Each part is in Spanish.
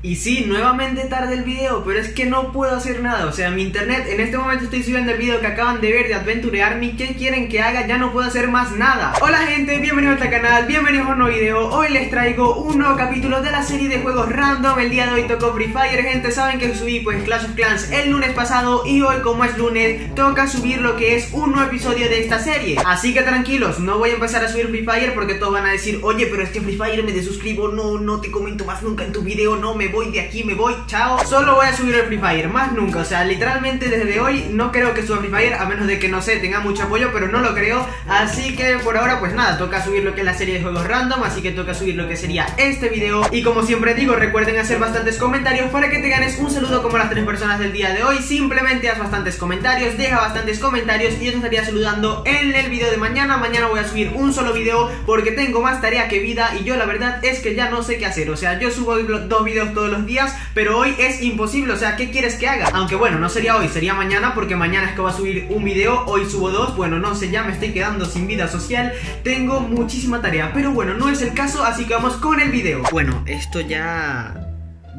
Y sí, nuevamente tarde el video, pero es que no puedo hacer nada, o sea, mi internet, en este momento estoy subiendo el video que acaban de ver de Adventure Army, ¿qué quieren que haga? Ya no puedo hacer más nada. Hola gente, bienvenidos a este canal, bienvenidos a un nuevo video, hoy les traigo un nuevo capítulo de la serie de juegos random, el día de hoy tocó Free Fire, gente, saben que subí pues Clash of Clans el lunes pasado y hoy como es lunes, toca subir lo que es un nuevo episodio de esta serie. Así que tranquilos, no voy a empezar a subir Free Fire porque todos van a decir, oye, pero es que Free Fire me desuscribo, no, no te comento más nunca en tu video, no, me voy de aquí, me voy, chao. Solo voy a subir el Free Fire, más nunca. O sea, literalmente desde hoy no creo que suba Free Fire, a menos de que no sé, tenga mucho apoyo, pero no lo creo. Así que por ahora, pues nada, toca subir lo que es la serie de juegos random, así que toca subir lo que sería este video. Y como siempre digo, recuerden hacer bastantes comentarios para que te ganes un saludo como las tres personas del día de hoy. Simplemente haz bastantes comentarios, deja bastantes comentarios y yo te estaría saludando en el video de mañana. Mañana voy a subir un solo video porque tengo más tarea que vida y yo la verdad es que ya no sé qué hacer. O sea, yo subo dos videos todos los días, pero hoy es imposible, o sea, ¿qué quieres que haga? Aunque bueno, no sería hoy, sería mañana porque mañana es que va a subir un video, hoy subo dos, bueno, no sé, ya me estoy quedando sin vida social, tengo muchísima tarea, pero bueno, no es el caso, así que vamos con el video. Bueno, esto ya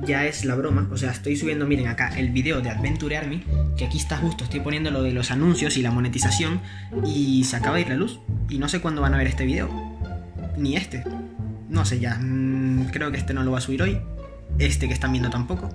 ya es la broma. O sea, estoy subiendo, miren acá, el video de Adventure Army, que aquí está justo, estoy poniendo lo de los anuncios y la monetización, y se acaba de ir la luz. Y no sé cuándo van a ver este video. Ni este. No sé ya. Mm, creo que este no lo va a subir hoy. Este que están viendo tampoco.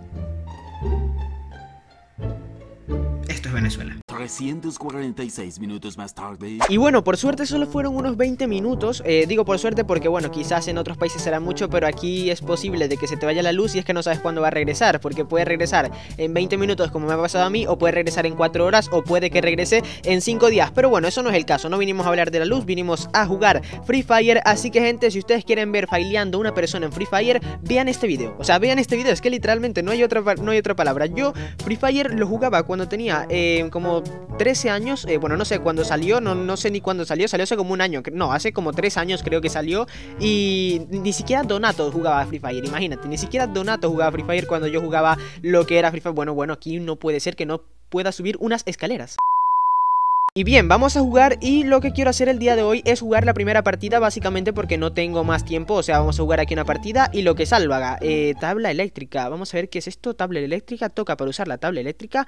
Esto es Venezuela. 346 minutos más tarde. Y bueno, por suerte solo fueron unos 20 minutos. Eh, digo por suerte porque, bueno, quizás en otros países será mucho, pero aquí es posible de que se te vaya la luz y es que no sabes cuándo va a regresar. Porque puede regresar en 20 minutos, como me ha pasado a mí, o puede regresar en 4 horas, o puede que regrese en 5 días. Pero bueno, eso no es el caso. No vinimos a hablar de la luz, vinimos a jugar Free Fire. Así que, gente, si ustedes quieren ver faileando una persona en Free Fire, vean este video. O sea, vean este video. Es que literalmente no hay otra, no hay otra palabra. Yo Free Fire lo jugaba cuando tenía eh, como 13 años, eh, bueno, no sé cuándo salió, no, no sé ni cuándo salió, salió hace como un año, no, hace como 3 años creo que salió y ni siquiera Donato jugaba Free Fire, imagínate, ni siquiera Donato jugaba Free Fire cuando yo jugaba lo que era Free Fire, bueno, bueno, aquí no puede ser que no pueda subir unas escaleras. Y bien, vamos a jugar y lo que quiero hacer el día de hoy es jugar la primera partida básicamente porque no tengo más tiempo, o sea, vamos a jugar aquí una partida y lo que salva, eh, tabla eléctrica, vamos a ver qué es esto, tabla eléctrica, toca para usar la tabla eléctrica,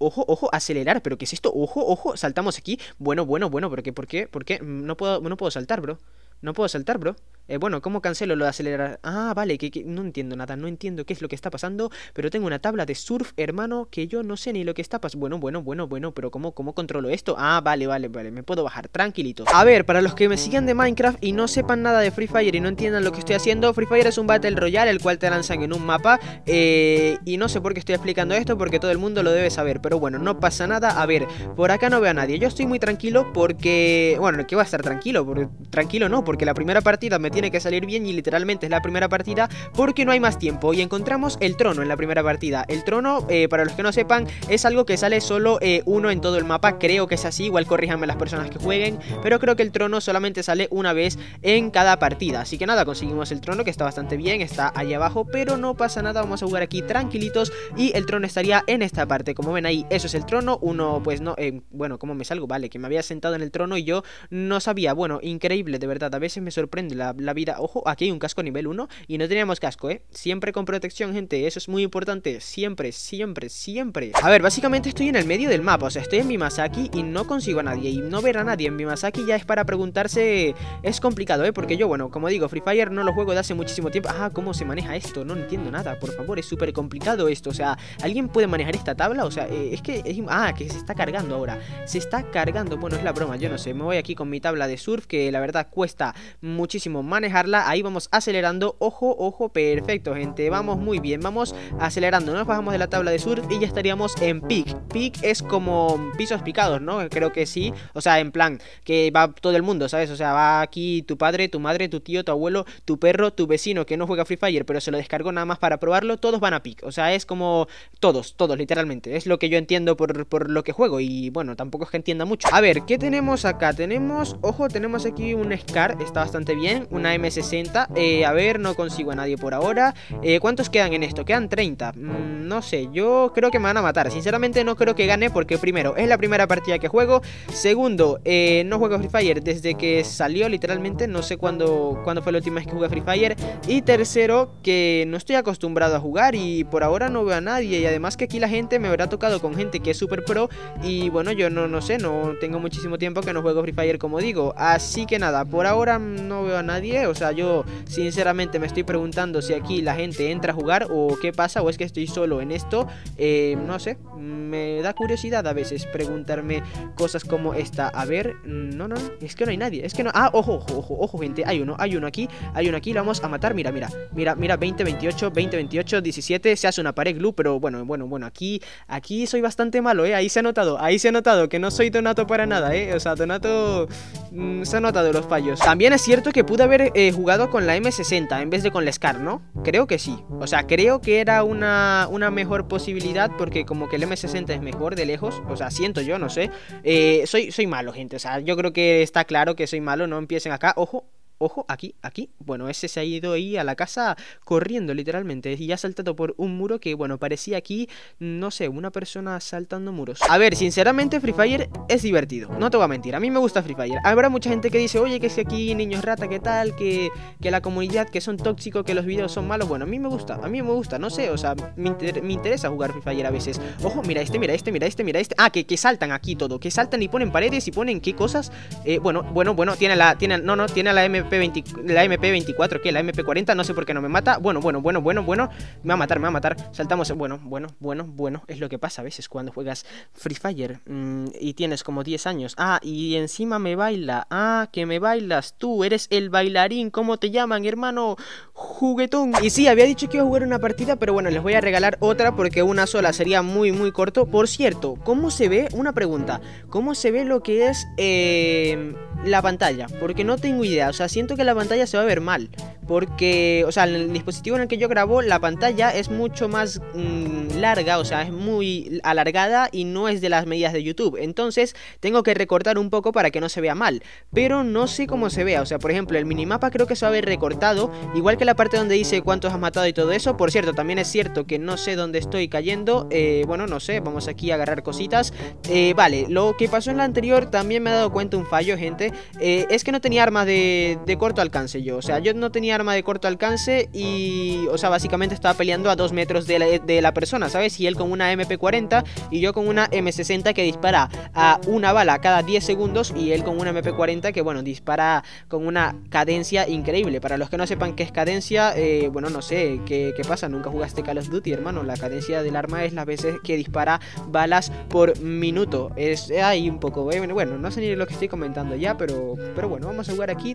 Ojo, ojo, acelerar, pero ¿qué es esto? Ojo, ojo, saltamos aquí. Bueno, bueno, bueno, ¿por qué? ¿Por qué? ¿Por qué? No puedo, no puedo saltar, bro. No puedo saltar, bro. Eh, bueno, ¿cómo cancelo lo de acelerar? Ah, vale, que, no entiendo nada, no entiendo qué es lo que está pasando, pero tengo una tabla de surf, hermano, que yo no sé ni lo que está pasando. Bueno, bueno, bueno, bueno, pero ¿cómo, ¿cómo controlo esto? Ah, vale, vale, vale, me puedo bajar, tranquilito. A ver, para los que me sigan de Minecraft y no sepan nada de Free Fire y no entiendan lo que estoy haciendo, Free Fire es un Battle Royale, el cual te lanzan en un mapa, eh, y no sé por qué estoy explicando esto, porque todo el mundo lo debe saber, pero bueno, no pasa nada. A ver, por acá no veo a nadie, yo estoy muy tranquilo porque, bueno, que va a estar tranquilo, tranquilo no, porque la primera partida me tiene que salir bien y literalmente es la primera partida porque no hay más tiempo y encontramos el trono en la primera partida. El trono, eh, para los que no sepan, es algo que sale solo eh, uno en todo el mapa, creo que es así, igual corríjanme las personas que jueguen, pero creo que el trono solamente sale una vez en cada partida. Así que nada, conseguimos el trono que está bastante bien, está ahí abajo, pero no pasa nada, vamos a jugar aquí tranquilitos y el trono estaría en esta parte. Como ven ahí, eso es el trono, uno pues no, eh, bueno, ¿cómo me salgo? Vale, que me había sentado en el trono y yo no sabía, bueno, increíble, de verdad, a veces me sorprende la vida. Ojo, aquí un casco nivel 1 y no teníamos casco, ¿eh? Siempre con protección, gente, eso es muy importante, siempre, siempre, siempre. A ver, básicamente estoy en el medio del mapa, o sea, estoy en Mimasaki y no consigo a nadie, y no ver a nadie en Mimasaki ya es para preguntarse, es complicado, ¿eh? Porque yo, bueno, como digo, Free Fire no lo juego de hace muchísimo tiempo, ah, ¿cómo se maneja esto? No entiendo nada, por favor, es súper complicado esto, o sea, ¿alguien puede manejar esta tabla? O sea, eh, es que, ah, que se está cargando ahora, se está cargando, bueno, es la broma, yo no sé, me voy aquí con mi tabla de surf, que la verdad cuesta muchísimo manejarla, ahí vamos acelerando. Ojo, ojo, perfecto, gente. Vamos muy bien, vamos acelerando. Nos bajamos de la tabla de surf y ya estaríamos en peak. Peak es como pisos picados, ¿no? Creo que sí. O sea, en plan, que va todo el mundo, ¿sabes? O sea, va aquí tu padre, tu madre, tu tío, tu abuelo, tu perro, tu vecino que no juega Free Fire, pero se lo descargó nada más para probarlo. Todos van a peak. O sea, es como todos, todos, literalmente. Es lo que yo entiendo por, por lo que juego. Y bueno, tampoco es que entienda mucho. A ver, ¿qué tenemos acá? Tenemos, ojo, tenemos aquí un Scar, está bastante bien. Una una M60. Eh, a ver, no consigo a nadie por ahora. Eh, ¿Cuántos quedan en esto? Quedan 30. Mm, no sé, yo creo que me van a matar. Sinceramente no creo que gane porque primero, es la primera partida que juego. Segundo, eh, no juego Free Fire desde que salió literalmente. No sé cuándo, cuándo fue la última vez que jugué Free Fire. Y tercero, que no estoy acostumbrado a jugar y por ahora no veo a nadie. Y además que aquí la gente me habrá tocado con gente que es super pro. Y bueno, yo no, no sé, no tengo muchísimo tiempo que no juego Free Fire como digo. Así que nada, por ahora no veo a O sea, yo sinceramente me estoy preguntando si aquí la gente entra a jugar o qué pasa o es que estoy solo en esto. Eh, no sé, me da curiosidad a veces preguntarme cosas como esta. A ver, no, no, es que no hay nadie. Es que no. Ah, ojo, ojo, ojo, ojo, gente. Hay uno, hay uno aquí, hay uno aquí. Lo vamos a matar. Mira, mira, mira, mira, 20, 28, 20, 28, 17. Se hace una pared glue, pero bueno, bueno, bueno, aquí, aquí soy bastante malo, ¿eh? Ahí se ha notado, ahí se ha notado que no soy Donato para nada, ¿eh? O sea, Donato mm, se ha notado los fallos. También es cierto que pude haber eh, jugado con la M60 en vez de con la SCAR, ¿no? Creo que sí. O sea, creo que era una, una mejor posibilidad porque como que el M60 es mejor de lejos. O sea, siento yo, no sé. Eh, soy, soy malo, gente. O sea, yo creo que está claro que soy malo. No empiecen acá. Ojo, Ojo, aquí, aquí. Bueno, ese se ha ido ahí a la casa corriendo, literalmente. Y ha saltado por un muro que, bueno, parecía aquí, no sé, una persona saltando muros. A ver, sinceramente, Free Fire es divertido. No te voy a mentir, a mí me gusta Free Fire. Habrá mucha gente que dice, oye, que que aquí niños rata, ¿qué tal? Que, que la comunidad, que son tóxicos, que los videos son malos. Bueno, a mí me gusta, a mí me gusta, no sé, o sea, me, interesa jugar Free Fire a veces. Ojo, mira este, mira este, mira este, mira este. Ah, que, que saltan aquí todo, que saltan y ponen paredes y ponen qué cosas. Eh, bueno, bueno, bueno, tiene la, tiene, no, no, tiene la MP la MP24, ¿qué? La MP40, no sé por qué no me mata. Bueno, bueno, bueno, bueno, bueno. Me va a matar, me va a matar. Saltamos. Bueno, bueno, bueno, bueno. Es lo que pasa a veces cuando juegas Free Fire mm, y tienes como 10 años. Ah, y encima me baila. Ah, que me bailas tú. Eres el bailarín. ¿Cómo te llaman, hermano? Juguetón. Y sí, había dicho que iba a jugar una partida, pero bueno, les voy a regalar otra porque una sola sería muy, muy corto. Por cierto, ¿cómo se ve? Una pregunta. ¿Cómo se ve lo que es eh, la pantalla? Porque no tengo idea. O sea, siento que la pantalla se va a ver mal. Porque, o sea, el dispositivo en el que yo grabo, la pantalla es mucho más mm, larga, o sea, es muy alargada y no es de las medidas de YouTube. Entonces, tengo que recortar un poco para que no se vea mal. Pero no sé cómo se vea, o sea, por ejemplo, el minimapa creo que se va a ver recortado, igual que la parte donde dice cuántos has matado y todo eso. Por cierto, también es cierto que no sé dónde estoy cayendo. Eh, bueno, no sé, vamos aquí a agarrar cositas. Eh, vale, lo que pasó en la anterior también me he dado cuenta un fallo, gente. Eh, es que no tenía armas de, de corto alcance yo. O sea, yo no tenía arma de corto alcance y, o sea, básicamente estaba peleando a dos metros de la, de la persona, ¿sabes? Y él con una MP40 y yo con una M60 que dispara a una bala cada 10 segundos y él con una MP40 que, bueno, dispara con una cadencia increíble. Para los que no sepan qué es cadencia, eh, bueno, no sé, ¿qué, ¿qué pasa? Nunca jugaste Call of Duty, hermano. La cadencia del arma es las veces que dispara balas por minuto. Es ahí un poco, eh, bueno, no sé ni lo que estoy comentando ya, pero, pero bueno, vamos a jugar aquí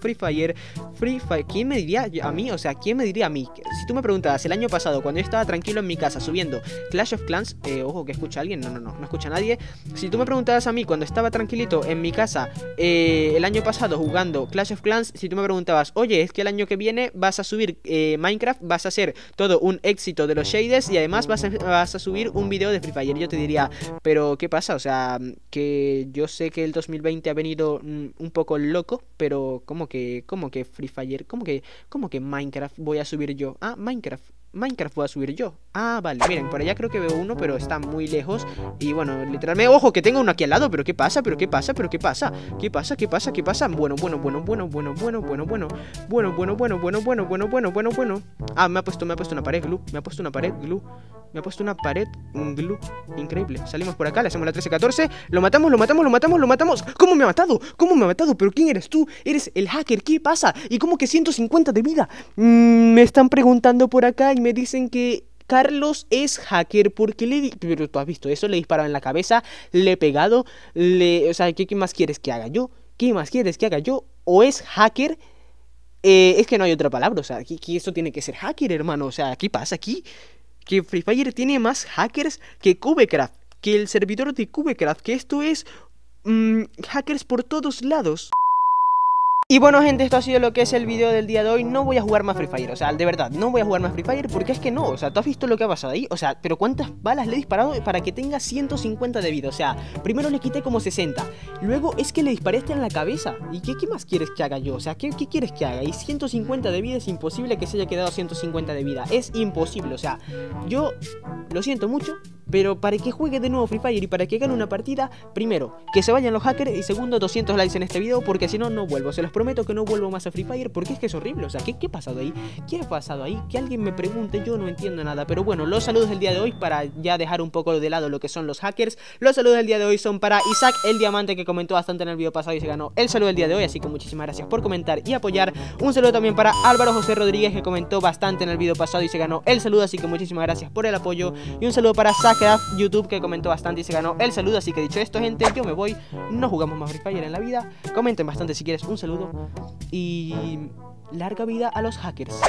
Free Fire, Free Fire. ¿Quién me diría a mí? O sea, ¿quién me diría a mí? Si tú me preguntabas el año pasado, cuando yo estaba tranquilo en mi casa subiendo Clash of Clans, eh, ojo, que escucha alguien, no, no, no, no escucha nadie. Si tú me preguntabas a mí cuando estaba tranquilito en mi casa eh, el año pasado jugando Clash of Clans, si tú me preguntabas, oye, es que el año que viene vas a subir eh, Minecraft, vas a hacer todo un éxito de los shaders y además vas a, vas a subir un video de Free Fire. Yo te diría, pero ¿qué pasa? O sea, que yo sé que el 2020 ha venido mm, un poco loco, pero como que, como que Free Fire, como que, como que Minecraft voy a subir yo. Ah, Minecraft. Minecraft voy a subir yo. Ah, vale. Miren, por allá creo que veo uno, pero está muy lejos. Y bueno, literalmente, ojo, que tengo uno aquí al lado. Pero ¿qué pasa? ¿Pero qué pasa? ¿Pero qué pasa? ¿Qué pasa? ¿Qué pasa? ¿Qué pasa? Bueno, bueno, bueno, bueno, bueno, bueno, bueno, bueno. Bueno, bueno, bueno, bueno, bueno, bueno, bueno, bueno, bueno. Ah, me ha puesto, me ha puesto una pared glue. Me ha puesto una pared glue. Me ha puesto una pared glue. Increíble. Salimos por acá, le hacemos la 13-14. Lo matamos, lo matamos, lo matamos, lo matamos. ¿Cómo me ha matado? ¿Cómo me ha matado? ¿Pero quién eres tú? Eres el hacker. ¿Qué pasa? ¿Y cómo que 150 de vida? me están preguntando por acá me dicen que Carlos es hacker porque le... Pero tú has visto eso, le he disparado en la cabeza, le he pegado, le... O sea, ¿qué, más quieres que haga yo? ¿Qué más quieres que haga yo? ¿O es hacker? Eh, es que no hay otra palabra, o sea, que esto tiene que ser hacker, hermano. O sea, ¿qué pasa aquí? Que Free Fire tiene más hackers que Cubecraft, que el servidor de Cubecraft, que esto es... Mmm, hackers por todos lados. Y bueno gente, esto ha sido lo que es el video del día de hoy No voy a jugar más Free Fire, o sea, de verdad, no voy a jugar más Free Fire Porque es que no, o sea, ¿tú has visto lo que ha pasado ahí? O sea, pero ¿cuántas balas le he disparado para que tenga 150 de vida? O sea, primero le quité como 60 Luego es que le disparé en la cabeza ¿Y qué, qué más quieres que haga yo? O sea, ¿qué, ¿qué quieres que haga? Y 150 de vida es imposible que se haya quedado 150 de vida Es imposible, o sea, yo lo siento mucho pero para que juegue de nuevo Free Fire y para que gane una partida, primero, que se vayan los hackers y segundo, 200 likes en este video porque si no, no vuelvo. Se los prometo que no vuelvo más a Free Fire porque es que es horrible. O sea, ¿qué, qué ha pasado ahí? ¿Qué ha pasado ahí? Que alguien me pregunte, yo no entiendo nada. Pero bueno, los saludos del día de hoy para ya dejar un poco de lado lo que son los hackers. Los saludos del día de hoy son para Isaac, el diamante que comentó bastante en el video pasado y se ganó el saludo del día de hoy. Así que muchísimas gracias por comentar y apoyar. Un saludo también para Álvaro José Rodríguez que comentó bastante en el video pasado y se ganó el saludo. Así que muchísimas gracias por el apoyo. Y un saludo para YouTube que comentó bastante y se ganó el saludo. Así que dicho esto, gente, yo me voy. No jugamos más Free Fire en la vida. Comenten bastante si quieres un saludo. Y larga vida a los hackers.